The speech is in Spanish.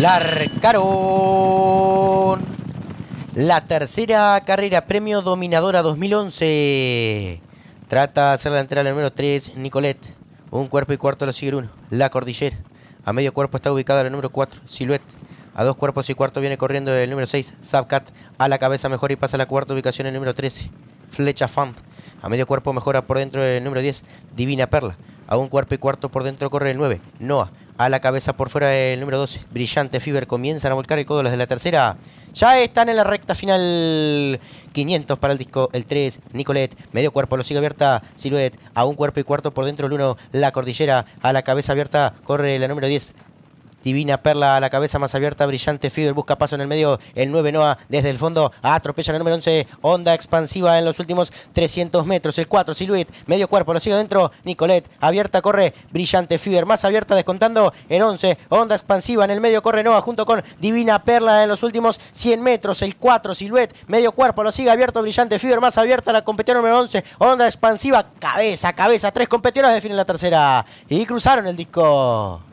Larcaron. La tercera carrera, premio dominadora 2011. Trata de hacer la entrada al número 3, Nicolette. Un cuerpo y cuarto lo sigue el 1, La Cordillera. A medio cuerpo está ubicado el número 4, Silhouette. A dos cuerpos y cuarto viene corriendo el número 6, Subcat. A la cabeza mejor y pasa a la cuarta ubicación el número 13, Flecha Fam. A medio cuerpo mejora por dentro el número 10, Divina Perla. A un cuerpo y cuarto por dentro corre el 9, Noah. A la cabeza por fuera el número 12, Brillante Fiber. Comienzan a volcar el codo los de la tercera. Ya están en la recta final. 500 para el disco, el 3, Nicolette. Medio cuerpo lo sigue abierta, Silhouette. A un cuerpo y cuarto por dentro el 1, La Cordillera. A la cabeza abierta corre la número 10, Divina Perla a la cabeza más abierta, brillante Fiber busca paso en el medio, el 9 Noah desde el fondo, atropella el número 11, onda expansiva en los últimos 300 metros, el 4 Silhouette, medio cuerpo, lo sigue dentro, Nicolette, abierta corre, brillante Fiber, más abierta descontando el 11, onda expansiva en el medio corre Noah junto con Divina Perla en los últimos 100 metros, el 4 Silhouette, medio cuerpo, lo sigue abierto, brillante Fiber, más abierta la competidora número 11, onda expansiva, cabeza, cabeza, tres competidores definen la tercera y cruzaron el disco.